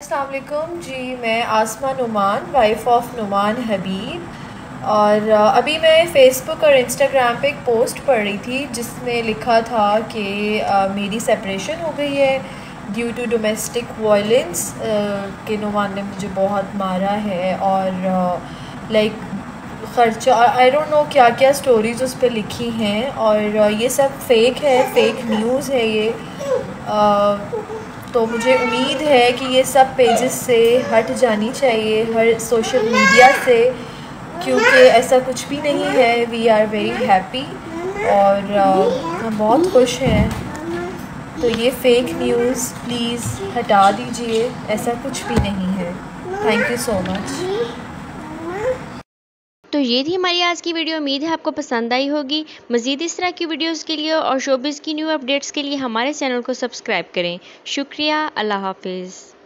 असलकुम जी, मैं आसमा नुमान वाइफ ऑफ़ नुमान हबीब। और अभी मैं फ़ेसबुक और इंस्टाग्राम पे एक पोस्ट पढ़ रही थी, जिसमें लिखा था कि मेरी सेपरेशन हो गई है ड्यू टू डोमेस्टिक वायलेंस के नुमान ने मुझे बहुत मारा है और लाइक ख़र्चा आई डोंट नो क्या क्या स्टोरीज़ उस पर लिखी हैं और ये सब फेक है फेक न्यूज़ है ये। तो मुझे उम्मीद है कि ये सब पेजेस से हट जानी चाहिए हर सोशल मीडिया से, क्योंकि ऐसा कुछ भी नहीं है। वी आर वेरी हैप्पी और हम बहुत खुश हैं। तो ये फेक न्यूज़ प्लीज़ हटा दीजिए, ऐसा कुछ भी नहीं है। थैंक यू सो मच तो ये थी हमारी आज की वीडियो। उम्मीद है आपको पसंद आई होगी। मज़ीद इस तरह की वीडियोस के लिए और शोबिज़ की न्यू अपडेट्स के लिए हमारे चैनल को सब्सक्राइब करें। शुक्रिया। अल्लाह हाफिज़।